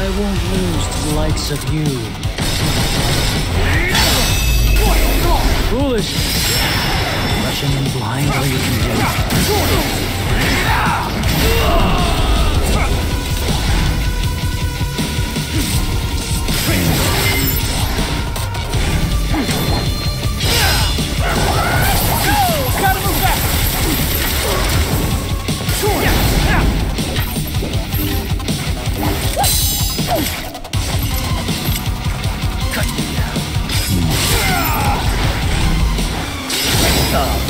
I won't lose to the likes of you. Foolish. Rushing in blindly into Gotta Welcome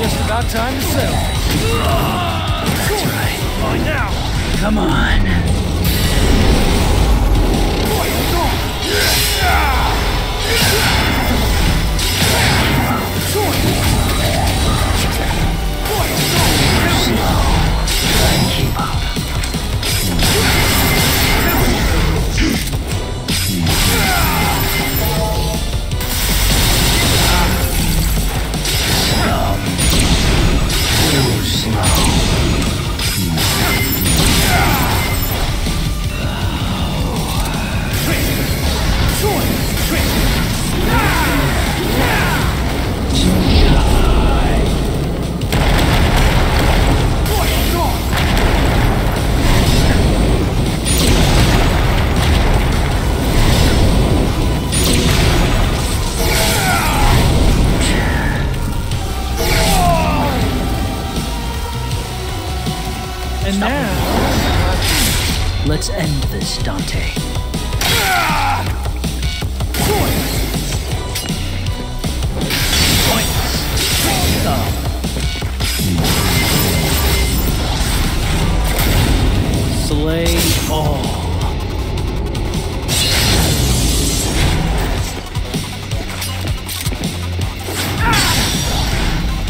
Just about time to settle. That's right. Fine now. Come on. Try And now, Let's end this, Dante. Slay all.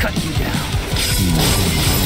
Cut you down.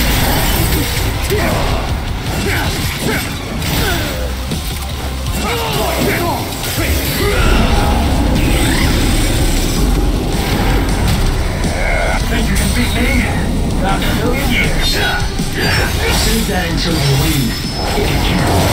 you win, if you can.